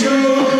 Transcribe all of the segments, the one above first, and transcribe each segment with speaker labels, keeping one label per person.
Speaker 1: show.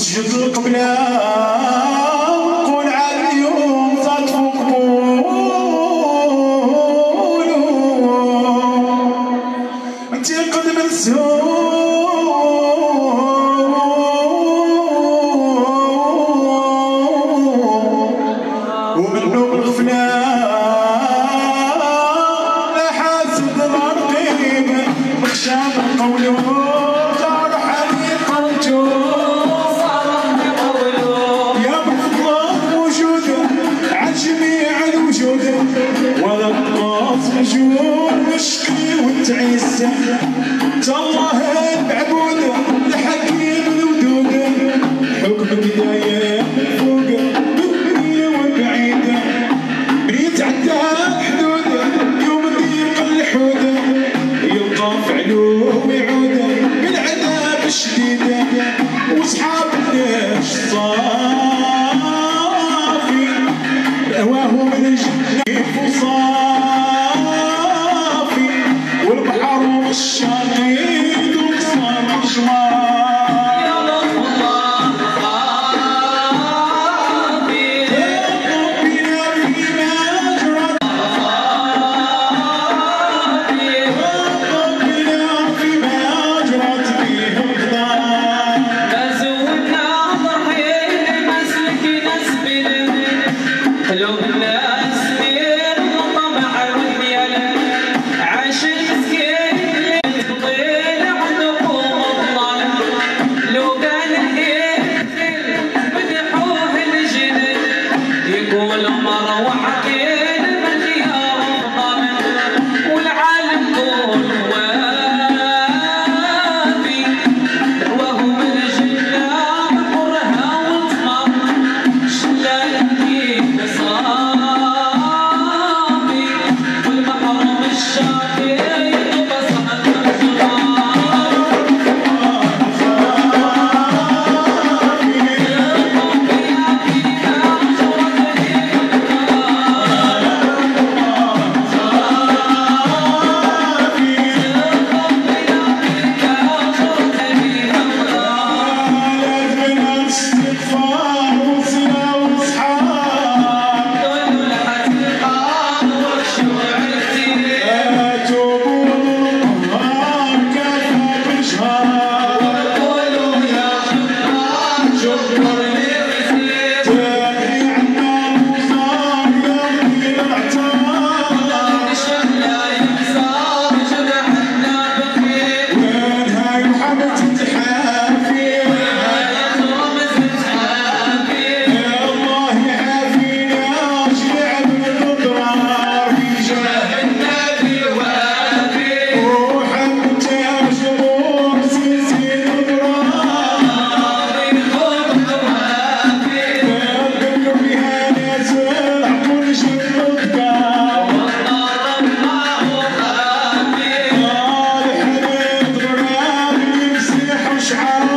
Speaker 1: السماء ونسجد القبلة try.